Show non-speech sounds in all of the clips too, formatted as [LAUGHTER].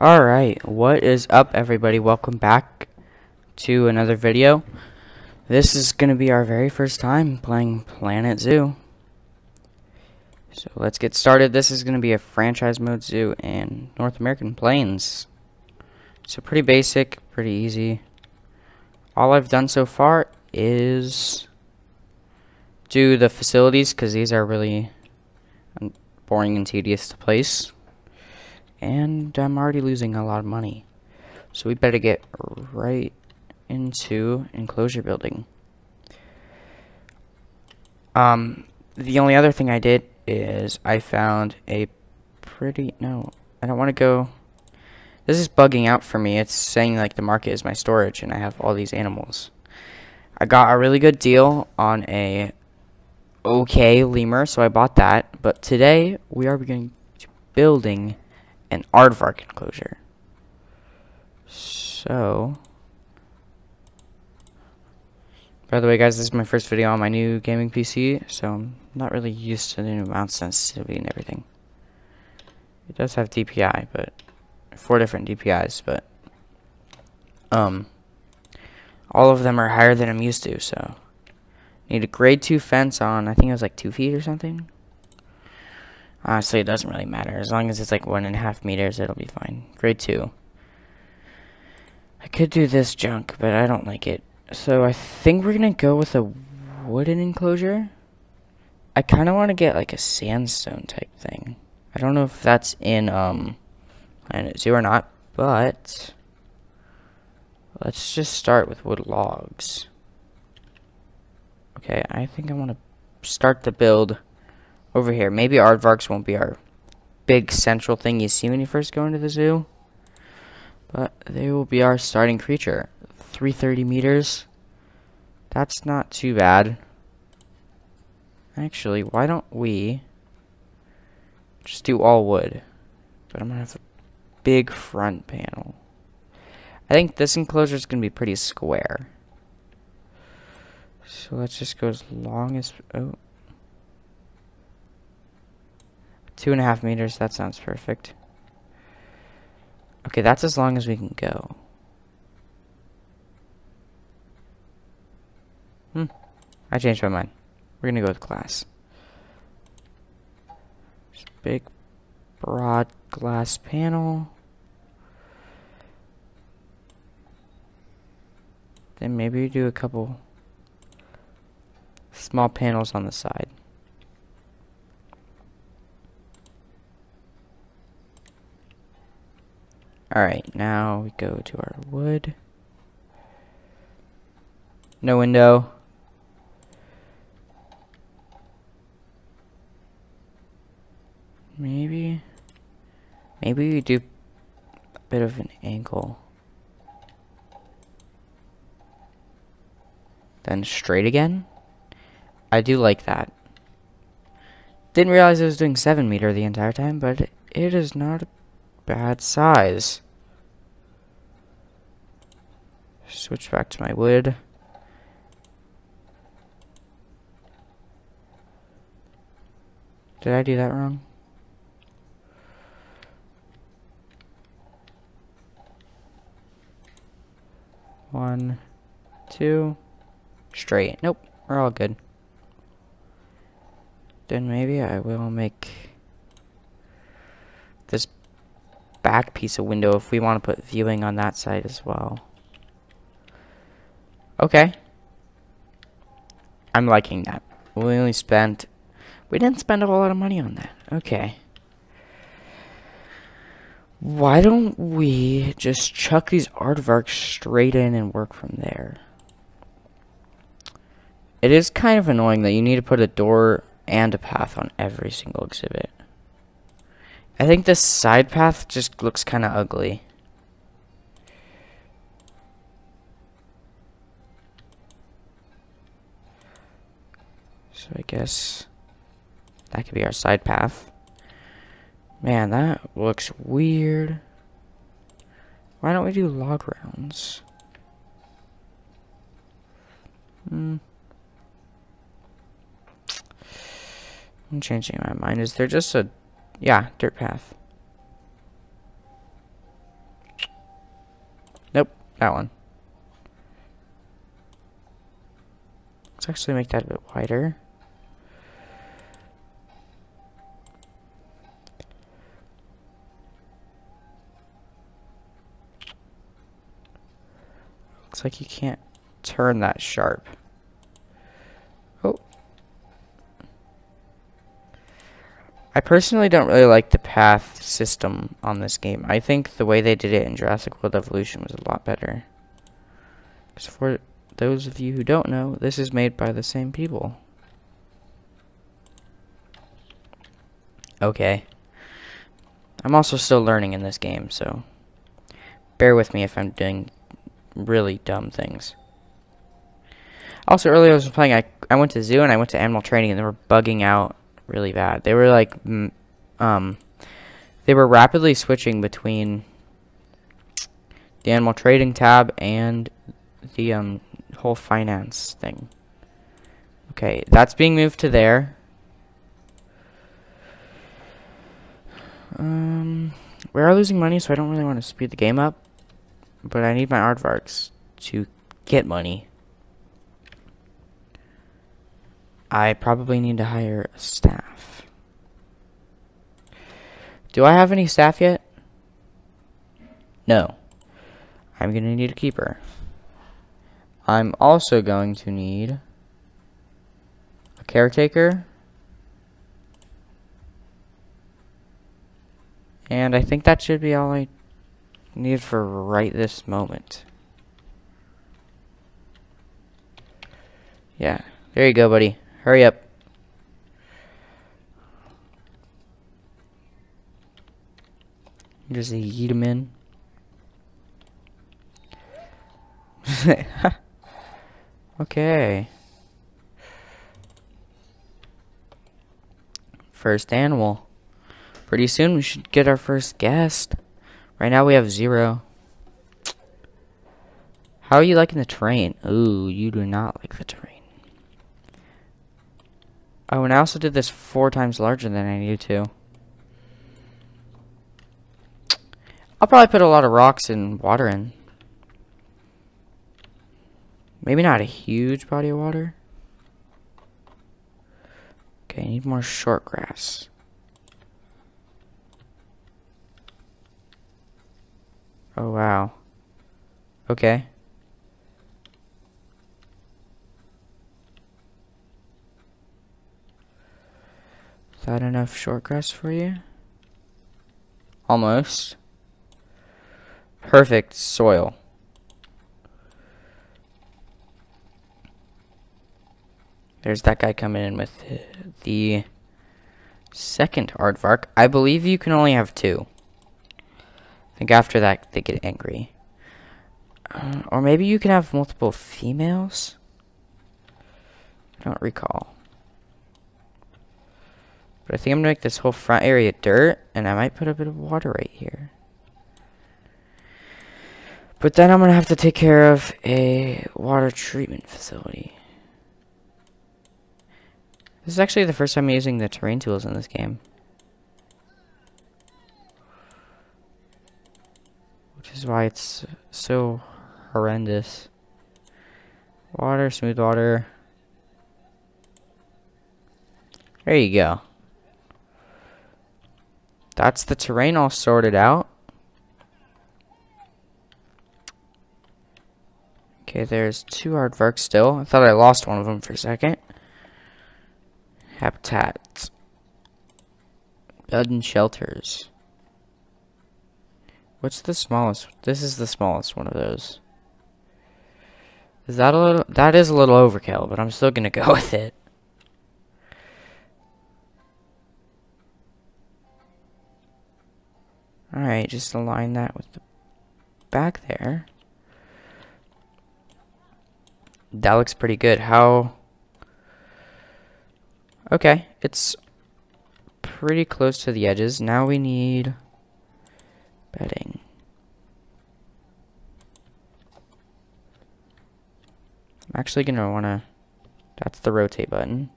Alright, what is up everybody? Welcome back to another video. This is going to be our very first time playing Planet Zoo. So let's get started. This is going to be a franchise mode zoo in North American Plains. So pretty basic, pretty easy. All I've done so far is do the facilities because these are really um, boring and tedious to place and I'm already losing a lot of money. So we better get right into enclosure building. Um, the only other thing I did is I found a pretty, no, I don't want to go, this is bugging out for me. It's saying like the market is my storage and I have all these animals. I got a really good deal on a okay lemur, so I bought that. But today we are beginning to building an aardvark enclosure. So, by the way, guys, this is my first video on my new gaming PC, so I'm not really used to the new mount sensitivity and everything. It does have DPI, but four different DPIs, but um, all of them are higher than I'm used to, so need a grade two fence on. I think it was like two feet or something. Honestly, it doesn't really matter. As long as it's like one and a half meters, it'll be fine. Grade two. I could do this junk, but I don't like it. So I think we're to go with a wooden enclosure. I kind of want to get like a sandstone type thing. I don't know if that's in um Planet Zoo or not, but let's just start with wood logs. Okay, I think I want to start the build over here. Maybe aardvarks won't be our big central thing you see when you first go into the zoo. But they will be our starting creature. 330 meters. That's not too bad. Actually, why don't we just do all wood? But I'm going to have a big front panel. I think this enclosure is going to be pretty square. So let's just go as long as... Oh. Two and a half meters, that sounds perfect. Okay, that's as long as we can go. Hmm. I changed my mind. We're gonna go with glass. Just big, broad glass panel. Then maybe do a couple small panels on the side. Alright, now we go to our wood. No window. Maybe. Maybe we do a bit of an angle. Then straight again. I do like that. Didn't realize I was doing 7 meter the entire time, but it is not bad size. Switch back to my wood. Did I do that wrong? One, two, straight. Nope, we're all good. Then maybe I will make this back piece of window if we want to put viewing on that side as well. Okay. I'm liking that. We only spent... We didn't spend a whole lot of money on that. Okay. Why don't we just chuck these aardvarks straight in and work from there? It is kind of annoying that you need to put a door and a path on every single exhibit. I think this side path just looks kind of ugly. So I guess that could be our side path. Man, that looks weird. Why don't we do log rounds? Hmm. I'm changing my mind. Is there just a yeah, dirt path. Nope, that one. Let's actually make that a bit wider. Looks like you can't turn that sharp. I personally don't really like the path system on this game. I think the way they did it in Jurassic World Evolution was a lot better. Because for those of you who don't know, this is made by the same people. Okay. I'm also still learning in this game, so bear with me if I'm doing really dumb things. Also, earlier I was playing, I, I went to zoo and I went to animal training and they were bugging out really bad. They were like, um, they were rapidly switching between the animal trading tab and the um, whole finance thing. Okay, that's being moved to there. Um, we are losing money, so I don't really want to speed the game up. But I need my aardvarks to get money. I probably need to hire a staff. Do I have any staff yet? No. I'm going to need a keeper. I'm also going to need a caretaker. And I think that should be all I need for right this moment. Yeah. There you go, buddy. Hurry up. Just eat him in. [LAUGHS] okay. First animal. Pretty soon we should get our first guest. Right now we have zero. How are you liking the terrain? Ooh, you do not like the terrain. Oh, and I also did this four times larger than I needed to. I'll probably put a lot of rocks and water in. Maybe not a huge body of water. Okay, I need more short grass. Oh, wow. Okay. That enough short grass for you? Almost. Perfect soil. There's that guy coming in with the second aardvark. I believe you can only have two. I think after that they get angry. Uh, or maybe you can have multiple females? I don't recall. But I think I'm going to make this whole front area dirt, and I might put a bit of water right here. But then I'm going to have to take care of a water treatment facility. This is actually the first time I'm using the terrain tools in this game. Which is why it's so horrendous. Water, smooth water. There you go. That's the terrain all sorted out. Okay, there's two aardvarks still. I thought I lost one of them for a second. Habitat. Bed and shelters. What's the smallest? This is the smallest one of those. Is that a little? That is a little overkill, but I'm still gonna go [LAUGHS] with it. Alright, just align that with the back there. That looks pretty good. How... Okay, it's pretty close to the edges. Now we need bedding. I'm actually going to want to... That's the rotate button.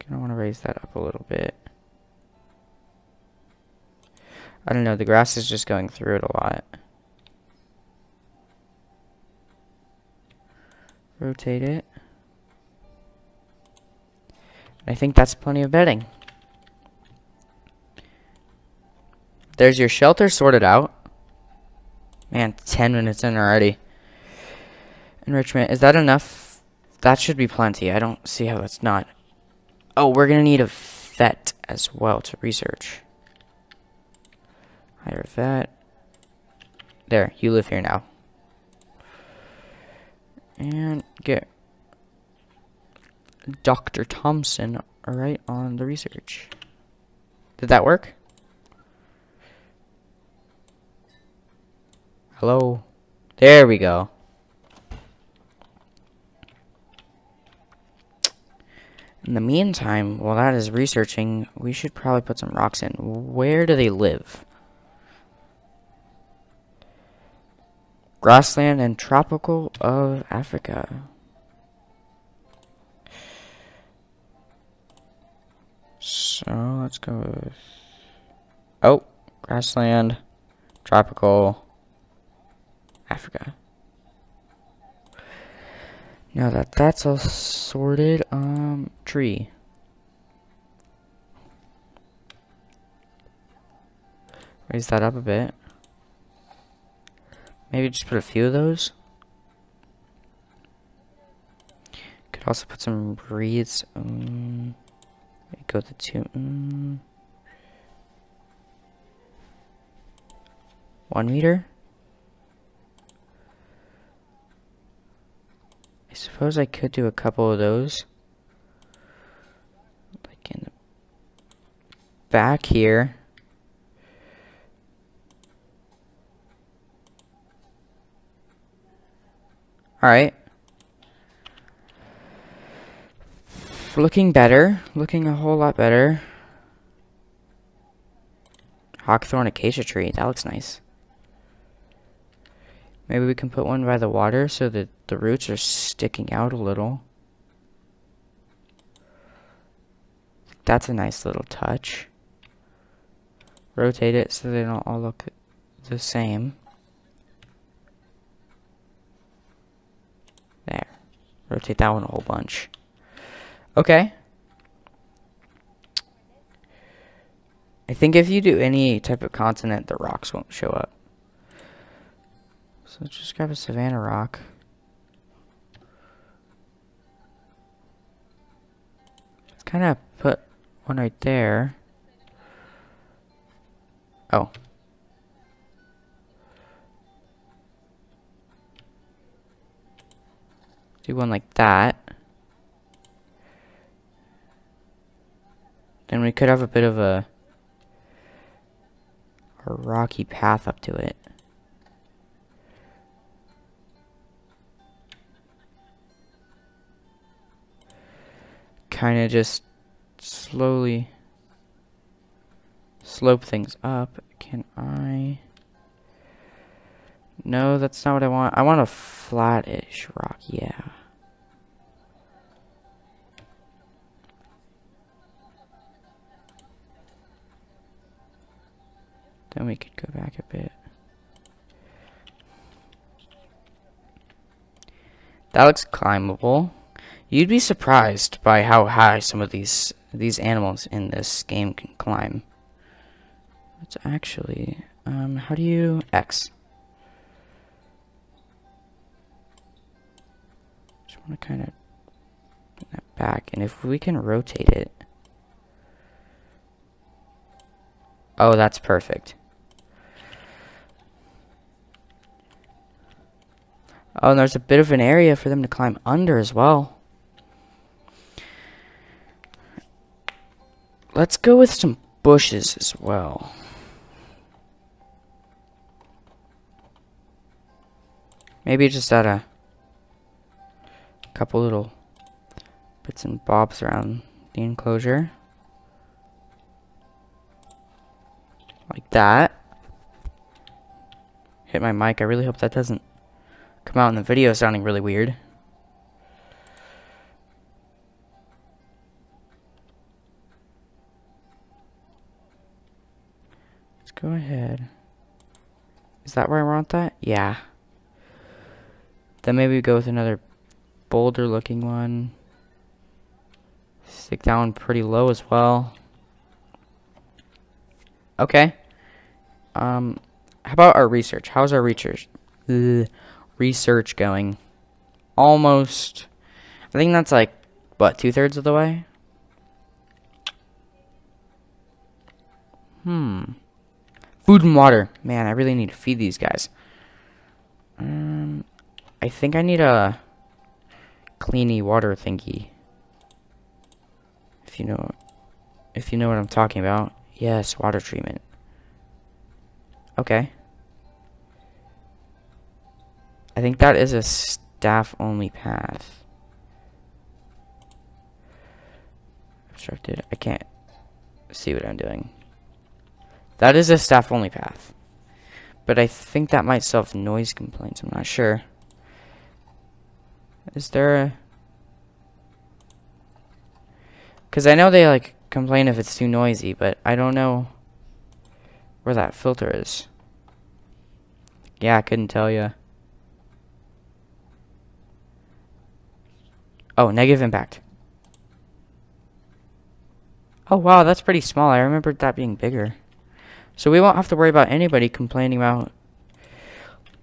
Going to want to raise that up a little bit. I don't know, the grass is just going through it a lot. Rotate it. I think that's plenty of bedding. There's your shelter sorted out. Man, 10 minutes in already. Enrichment, is that enough? That should be plenty. I don't see how that's not. Oh, we're going to need a vet as well to research. Hire vet. There, you live here now. And get Dr. Thompson right on the research. Did that work? Hello? There we go. In the meantime, while that is researching, we should probably put some rocks in. Where do they live? Grassland and tropical of Africa. So let's go with oh grassland, tropical, Africa. Now that that's all sorted, um, tree. Raise that up a bit. Maybe just put a few of those. Could also put some reeds. Um, go to two. Um, one meter. I suppose I could do a couple of those. Like in the back here. Alright. Looking better. Looking a whole lot better. Hawthorn acacia tree. That looks nice. Maybe we can put one by the water so that the roots are sticking out a little. That's a nice little touch. Rotate it so they don't all look the same. Rotate that one a whole bunch. Okay. I think if you do any type of continent, the rocks won't show up. So just grab a savanna rock. Kind of put one right there. Oh. Do one like that. Then we could have a bit of a, a rocky path up to it. Kind of just slowly slope things up. Can I... No, that's not what I want. I want a flattish rock, yeah. Then we could go back a bit. That looks climbable. You'd be surprised by how high some of these these animals in this game can climb. It's actually, um, how do you X? Just want to kind of bring that back, and if we can rotate it. Oh, that's perfect. Oh, and there's a bit of an area for them to climb under as well. Let's go with some bushes as well. Maybe just add a couple little bits and bobs around the enclosure. Like that. Hit my mic. I really hope that doesn't come out in the video sounding really weird. Let's go ahead. Is that where I want that? Yeah. Then maybe we go with another boulder looking one. Stick down pretty low as well. Okay. Um, how about our research? How's our research? Ugh, research going? Almost. I think that's like, what, two thirds of the way? Hmm. Food and water. Man, I really need to feed these guys. Um, I think I need a cleany water thingy. If you know, if you know what I'm talking about. Yes, water treatment. Okay. I think that is a staff-only path. Obstructed. I can't see what I'm doing. That is a staff-only path. But I think that might solve noise complaints. I'm not sure. Is there a... Because I know they, like, complain if it's too noisy, but I don't know where that filter is. Yeah, I couldn't tell you. Oh, negative impact. Oh, wow, that's pretty small. I remembered that being bigger. So we won't have to worry about anybody complaining about...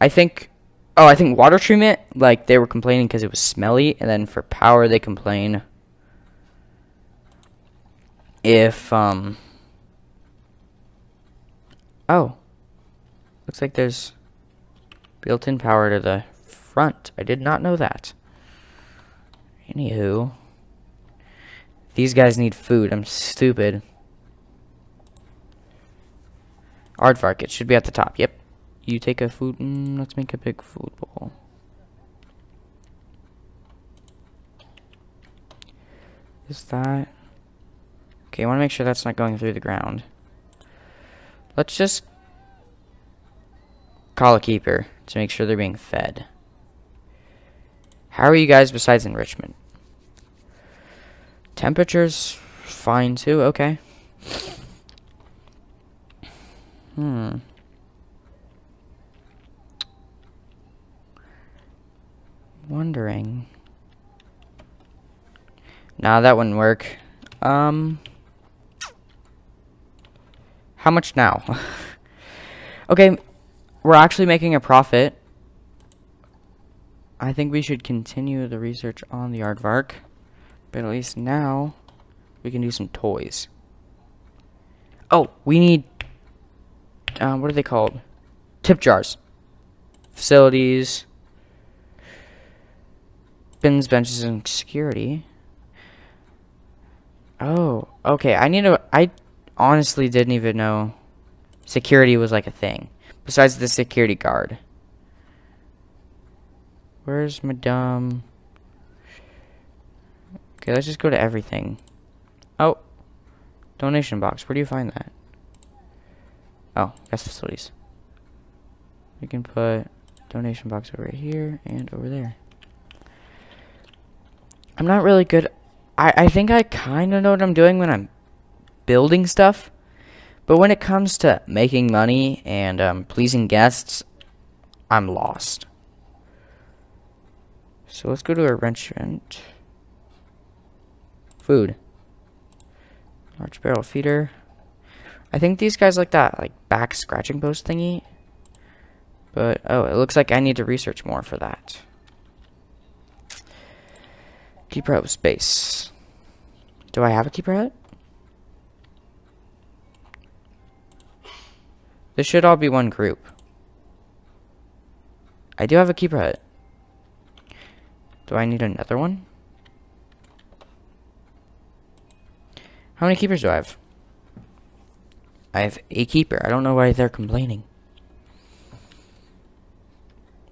I think... Oh, I think water treatment, like, they were complaining because it was smelly. And then for power, they complain if, um... Oh. Looks like there's built-in power to the front. I did not know that. Anywho. These guys need food. I'm stupid. Aardvark, it should be at the top. Yep. You take a food. Mm, let's make a big food bowl. Is that... Okay, I want to make sure that's not going through the ground. Let's just call a keeper to make sure they're being fed. How are you guys besides enrichment? Temperatures fine too, okay. Hmm. Wondering. Nah, that wouldn't work. Um. How much now? [LAUGHS] okay, we're actually making a profit. I think we should continue the research on the aardvark. But at least now, we can do some toys. Oh, we need um, what are they called? Tip jars. Facilities. Bins, benches, and security. Oh, okay. I need to. I honestly didn't even know security was like a thing. Besides the security guard. Where's Madame? Okay, let's just go to everything. Oh. Donation box. Where do you find that? Oh, guest facilities. We can put donation box over here and over there. I'm not really good. I, I think I kind of know what I'm doing when I'm building stuff. But when it comes to making money and um, pleasing guests, I'm lost. So let's go to our restaurant. Food. Large barrel feeder. I think these guys like that, like back scratching post thingy. But, oh, it looks like I need to research more for that. Keeper hut space. Do I have a keeper hut? This should all be one group. I do have a keeper hut. Do I need another one? How many keepers do I have? I have a keeper. I don't know why they're complaining.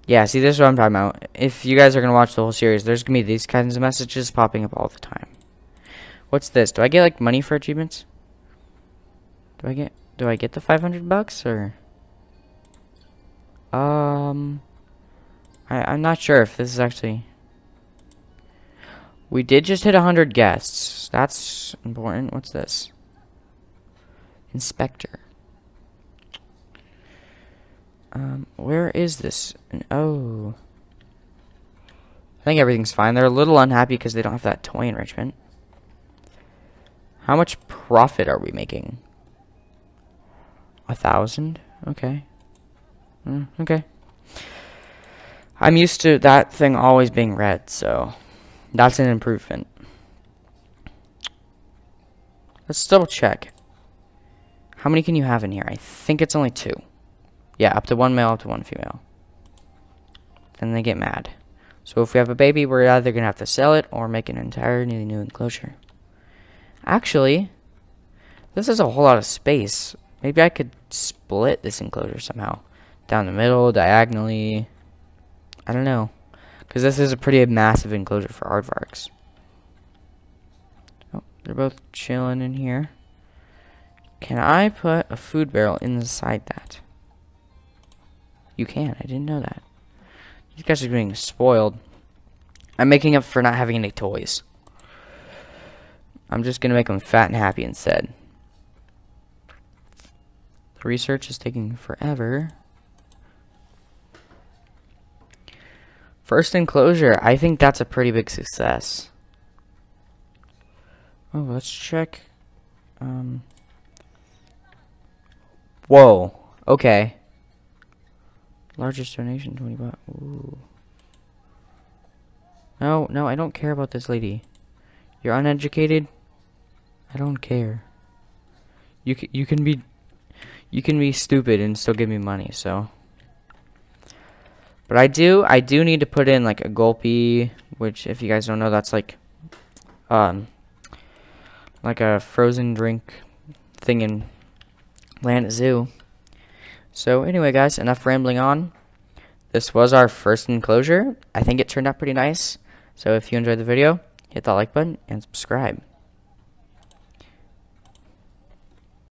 Yeah, see, this is what I'm talking about. If you guys are going to watch the whole series, there's going to be these kinds of messages popping up all the time. What's this? Do I get, like, money for achievements? Do I get... Do I get the 500 bucks, or... Um... I, I'm not sure if this is actually... We did just hit 100 guests. That's important. What's this? Inspector. Um, where is this? Oh. I think everything's fine. They're a little unhappy because they don't have that toy enrichment. How much profit are we making? A thousand? Okay. Mm, okay. I'm used to that thing always being red, so that's an improvement. Let's double check. How many can you have in here? I think it's only two. Yeah, up to one male, up to one female. Then they get mad. So if we have a baby, we're either going to have to sell it or make an entirely new enclosure. Actually, this is a whole lot of space. Maybe I could split this enclosure somehow. Down the middle, diagonally. I don't know. Because this is a pretty massive enclosure for aardvarks. Oh, they're both chilling in here. Can I put a food barrel inside that? You can. I didn't know that. These guys are being spoiled. I'm making up for not having any toys. I'm just going to make them fat and happy instead. The research is taking forever. First enclosure. I think that's a pretty big success. Oh, let's check. Um. Whoa. Okay. Largest donation, 20 bucks. Ooh. No, no, I don't care about this lady. You're uneducated. I don't care. You can, you can be you can be stupid and still give me money, so But I do I do need to put in like a gulpy, which if you guys don't know that's like um like a frozen drink thing in Planet Zoo. So anyway, guys, enough rambling on. This was our first enclosure. I think it turned out pretty nice. So if you enjoyed the video, hit that like button and subscribe.